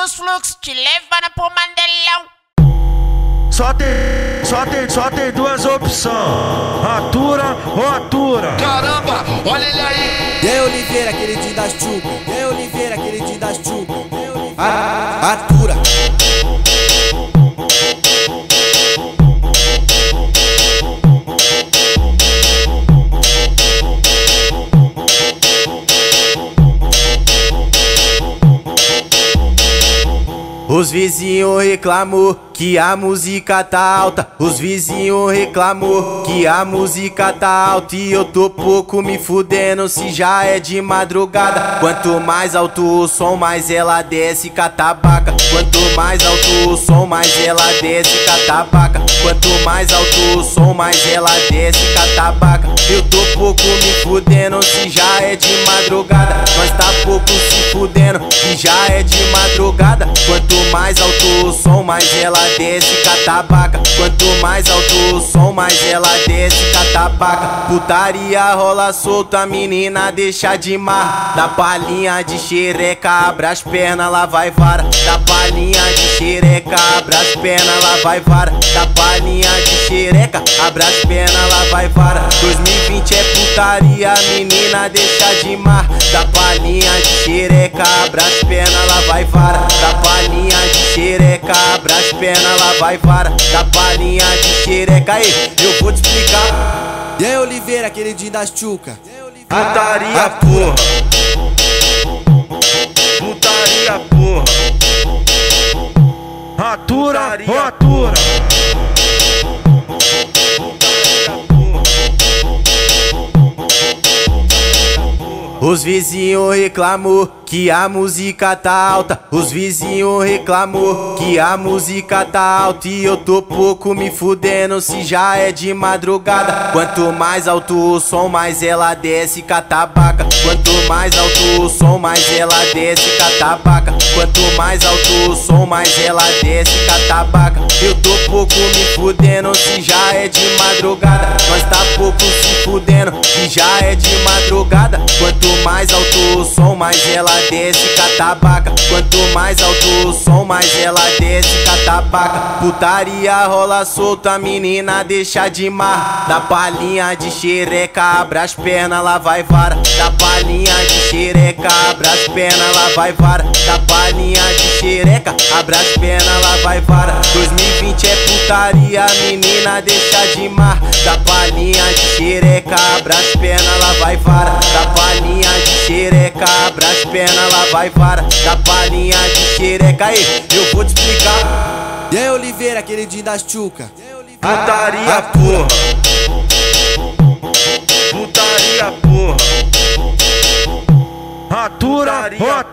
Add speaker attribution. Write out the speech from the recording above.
Speaker 1: dos fluxos, te levando pro Mandelão.
Speaker 2: Só tem, só tem, só tem duas opções. Atura ou atura.
Speaker 3: Caramba, olha ele aí.
Speaker 4: E aí, Oliveira, queridinho das chupas. E aí, Oliveira, queridinho das chupas. Os vizinhos reclamou que a música tá alta. Os vizinhos reclamou que a música tá alta. E eu tô pouco me fudendo se já é de madrugada. Quanto mais alto o som, mais ela desce catabaca. Quanto mais alto o som, mais ela desce catabaca. Quanto mais alto o som, mais ela desce catabaca. Eu tô pouco me fudendo se já é de madrugada. Nós tá pouco se fudendo se já é de madrugada. Mais alto o som, mais ela desce catabaca. Quanto mais alto o som, mais ela desce catabaca. Putaria rola solta, menina deixa de mar. Da palhinha de xereca, abre as pernas, lá vai vara. Da palhinha de xereca, abre as pernas, lá vai vara. Da palhinha de xereca, abre as pernas, lá vai vara. 2020 é putaria, menina deixa de mar. Da palhinha de xereca, abre as pernas, lá vai vara. Da vai vara. Da palhinha de xereca, aí, eu vou te explicar. E aí, Oliveira, queridinho das chuca.
Speaker 2: Putaria, porra.
Speaker 4: Os vizinhos reclamou que a música tá alta. Os vizinhos reclamou que a música tá alta. E eu tô pouco me fudendo se já é de madrugada. Quanto mais alto o som, mais ela desce catabaca. Quanto mais alto o som, mais ela desce catabaca. Quanto mais alto o som, mais ela desce catabaca. Eu tô pouco me fudendo se já é de madrugada. Nós tá pouco se fudendo se já é de madrugada. Mais alto o som, mais ela desce catabaca. Quanto mais alto o som, mais ela desce catabaca. Putaria rola solta, menina deixa de mar. Da palhinha de xereca, abre as pernas, lá vai vara. Da palhinha de xereca, abre as pernas, lá vai vara. Da palhinha de xereca, abre as pernas, lá vai vara. 2020 é putaria, menina deixa de mar. Da palhinha de xereca, abre as pernas, lá vai vara. Da palhinha vai vara. Da palhinha de xereca, aí, eu vou te explicar. E aí, Oliveira, queridinho das chuca.
Speaker 2: Putaria, porra. Putaria, porra. Atura ou atura.